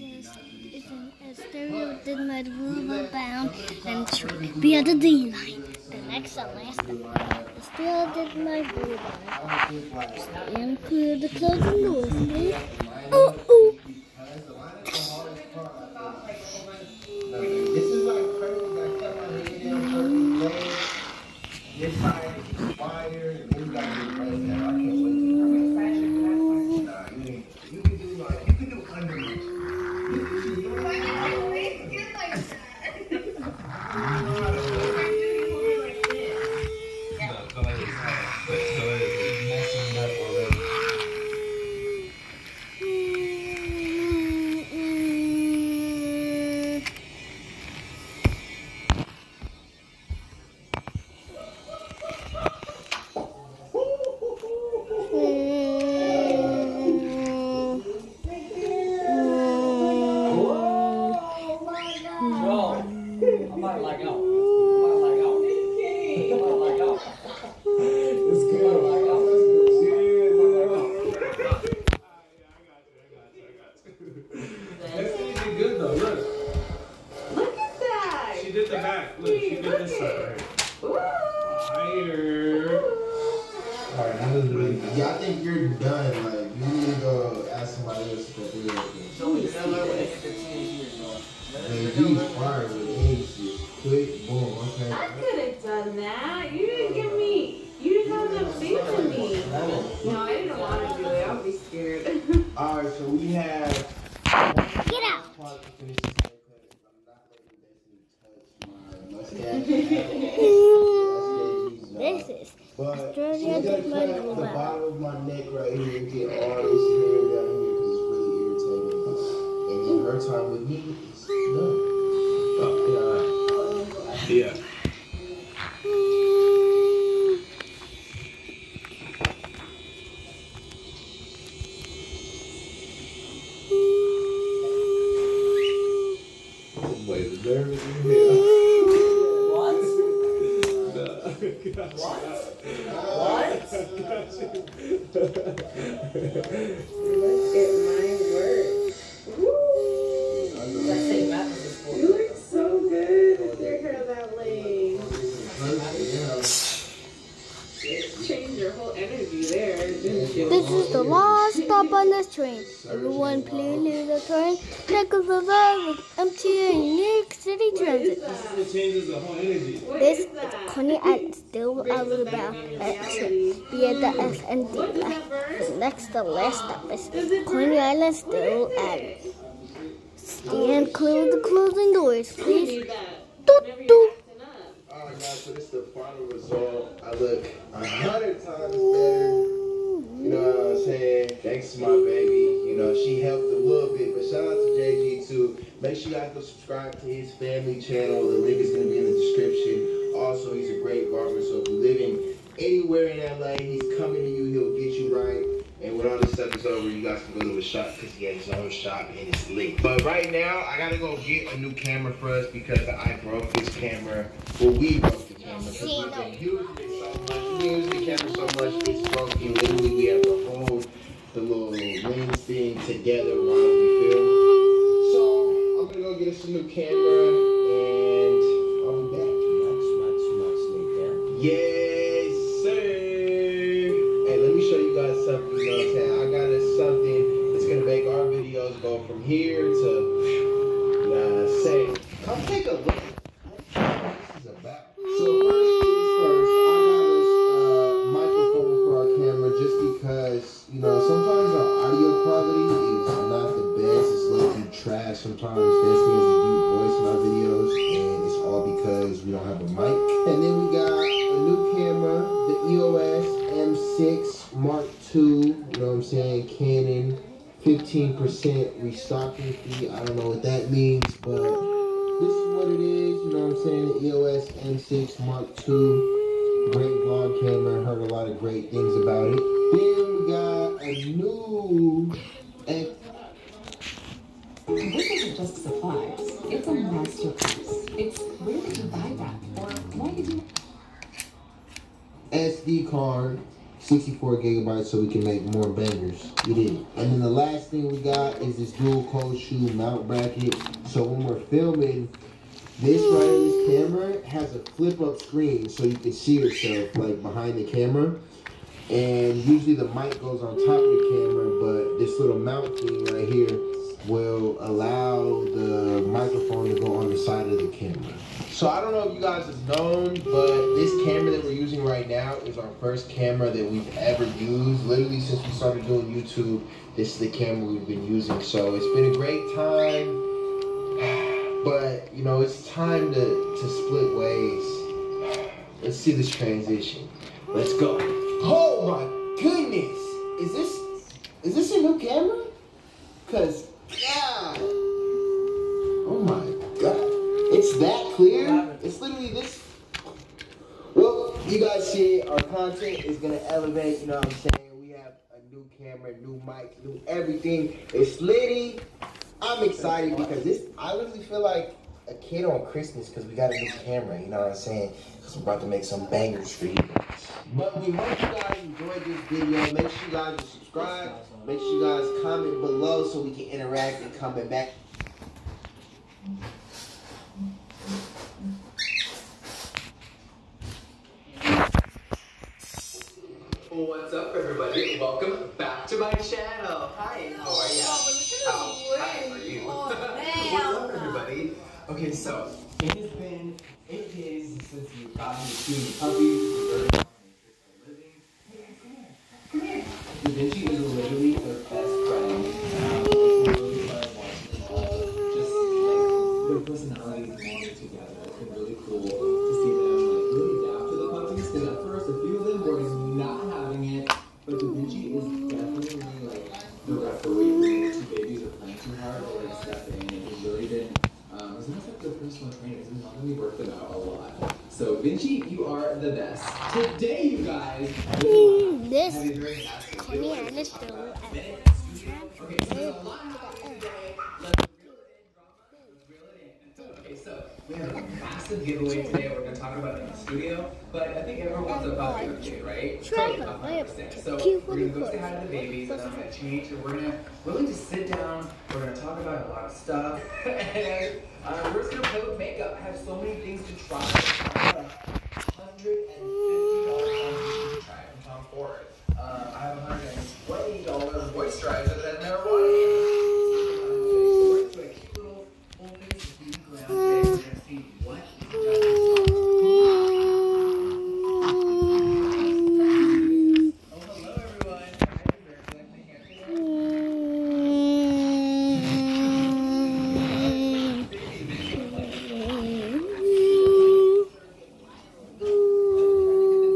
is, is an, Astoria did my rule bound and tree be at the D line. The next and last the still did my rule bound. And clear the closing doors. Oh, oh. This is side fire, and you got to I could have done that. You didn't give me. You didn't have enough faith in me. No, I didn't want to do it. I would be scared. All right, so we have. Get out. This is But Australia she's gonna cut rule the out. bottom of my neck right here and get all this hair down here because it's really irritating. And then her time with me is done. Oh, Yeah. Wait, ました。City Transit. It changes the whole energy. What This is is that? Coney Island, Stillwell Avenue exit via the F and D What does line. that burn? The last stop is Coney Island, still Island. Stand clear of the closing doors, please. need that. Doot, Whenever doot. Alright guys, so this is the final result. I look a hundred times better. You know what I'm saying? Thanks to my baby. You know, she helped a little bit. But shout out to JG too. Make sure you guys go subscribe to his family channel. The link is gonna be in the description. Also, he's a great barber. So if you're living anywhere in LA, he's coming to you, he'll get you right. And when all this stuff is over, you guys can go to his shop because he has his own shop and it's lit. But right now, I gotta go get a new camera for us because I broke this camera. Well, we broke the camera because we've been using it so much. We use the camera so much, it's broken. Literally, we have to hold the little lens thing together while we film. So I'm gonna go get us a new camera and I'll be back. Much, much, much later. Yes, sir. Hey, let me show you guys something. You know what I'm saying? I got us something that's gonna make our videos go from here to nah, say. Come take a look. EOS M6 Mark II. You know what I'm saying? Canon. 15% restocking fee. I don't know what that means, but this is what it is. You know what I'm saying? The EOS M6 Mark II. Great vlog camera. Heard a lot of great things about it. Then we got a new X This isn't just supplies. It's a masterpiece. It's where did you buy that? Or why did you SD card, 64 gigabytes so we can make more bangers. We did. And then the last thing we got is this dual cold shoe mount bracket. So when we're filming, this right this camera has a flip up screen so you can see yourself like behind the camera. And usually the mic goes on top of the camera, but this little mount thing right here will allow the microphone to go on the side of the camera. So I don't know if you guys have known, but this camera that we're using right now is our first camera that we've ever used. Literally since we started doing YouTube, this is the camera we've been using. So it's been a great time. But you know, it's time to, to split ways. Let's see this transition. Let's go. Oh my goodness! Is this is this a new camera? Cause God. Oh my God. It's that clear? It's literally this. Well, you guys see our content is gonna elevate, you know what I'm saying? We have a new camera, new mic, new everything. It's litty. I'm excited because this I literally feel like a kid on Christmas because we got a new camera, you know what I'm saying? Because we're about to make some bangers for you. But we hope you guys enjoyed this video. Make sure you guys subscribe. Make sure you guys comment below so we can interact and comment back. What's up, everybody? Welcome back to my channel. Hi, how are you? How, hi, how are you? What's up, everybody? Okay, so it has been eight days since you've gotten to see the puppies. Personalities melded together. It's been really cool to see them like really adapt to the puppies. Because at first, a few of them were not having it, but Da Vinci is definitely like the referee when the two babies are playing too hard or like stepping. And he's really been, um, he's almost like the personal trainer. He's been helping me work them out a lot. So Vinci, you are the best. Today, you guys, This have a very happy Coney Okay, so there's a lot happening today. Let's reel it in, drama. Let's reel it in. Okay, so we have a massive giveaway today. We're going to talk about it in the studio, but I think everyone wants a puppy update, right? Totally, it. 100%. So we're going to go say hi to the babies, and I'm going to change, and we're going to really just sit down. We're going to talk about a lot of stuff, and uh, we're just going to play with makeup. I have so many things to try. $150 to try from Tom Ford. Um, I have $120 moisturizer that I've never bought again. So we're gonna do a cute little full face beauty glam today. We're gonna see what it does. Oh, hello everyone. Hi, Eric. Like my hair today?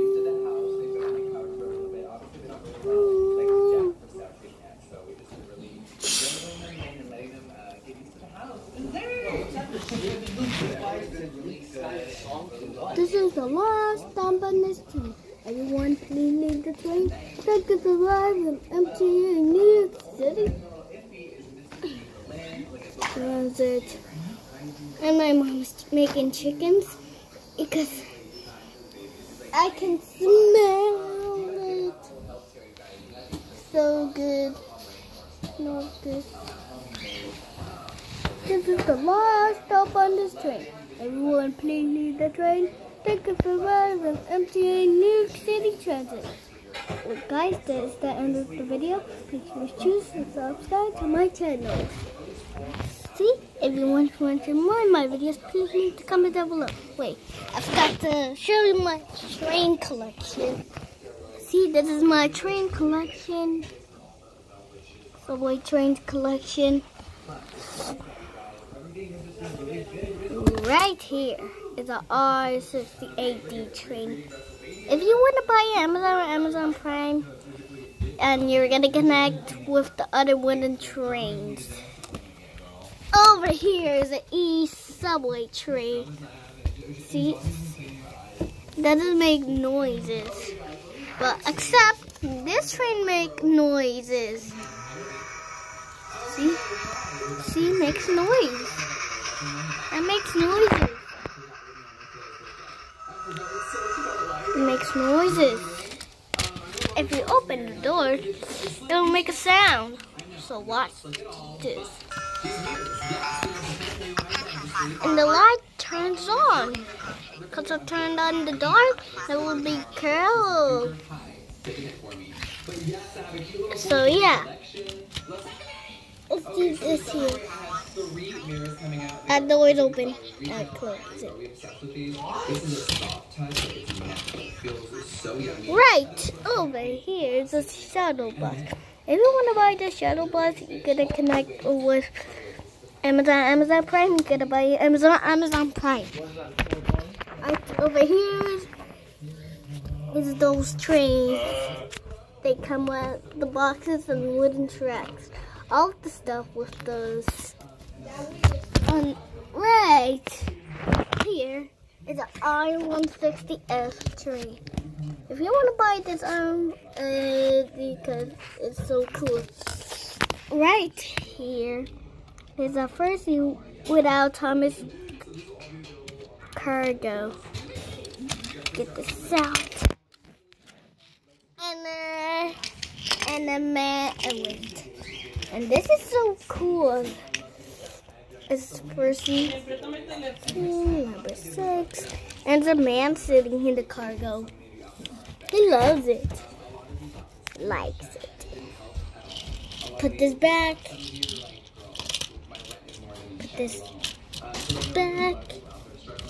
used to the house. They've been on the couch for a little bit. Obviously, they don't really like jack perception yet, so we just really bringing them in and letting them uh, get used to the house. And there This is the last stop on this train. Leave the train. Us arrive in MTA in New York City. Transit. And my mom's making chickens because I can smell it. So good. Not good. This is the last stop on this train. Everyone, please leave the train. Take a ride on MTA New York City Transit. Well, guys, that is the end of the video. Please choose to subscribe to my channel. See, if you want to watch more of my videos, please leave the comment down below. Wait, I forgot to show you my train collection. See, this is my train collection. Subway train collection. Right here is a R68D train. If you want to buy Amazon or Amazon Prime, and you're gonna connect with the other wooden trains. Over here is an E subway train. See, that doesn't make noises, but except this train make noises. See, see, makes noise. That makes noises. Makes noises. If you open the door, it'll make a sound. So watch this. And the light turns on. Because I turned on the dark, it will be cold. So yeah. Let's do this here. That door is open. I close it. Right over here is a shuttle bus. If you want to buy the shuttle bus, you're gonna connect with Amazon, Amazon Prime. You're gonna buy Amazon, Amazon Prime. Right over here is, is those trains. They come with the boxes and wooden tracks. All the stuff with those. Um, i160S3. If you want to buy this arm, uh, because it's so cool. Right here is a fursuit without Thomas Cargo. Get this out. And uh, and a man and wait. And this is so cool. It's Percy hmm, number six. And a man sitting in the cargo. He loves it. Likes it. Put this back. Put this back.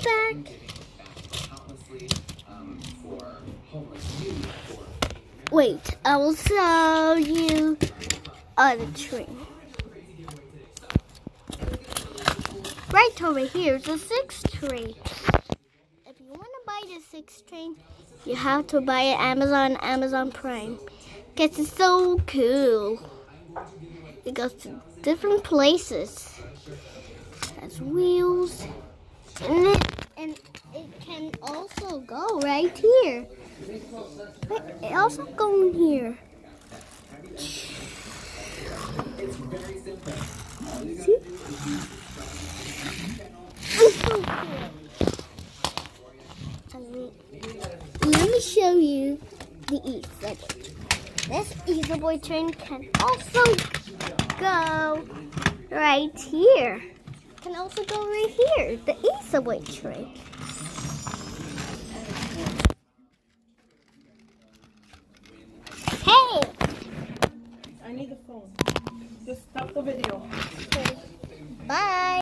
Back. Wait, I will show you other tree. Right over here is a six train. If you want to buy the six train, you have to buy it Amazon, Amazon Prime. Because it's so cool. It goes to different places. It has wheels. And it, and it can also go right here. Wait, It also go in here. See? It's so cool. And Show you the Subway. This East Boy train can also go right here. Can also go right here. The East Boy train. Hey! I need the phone. Just stop the video. Bye!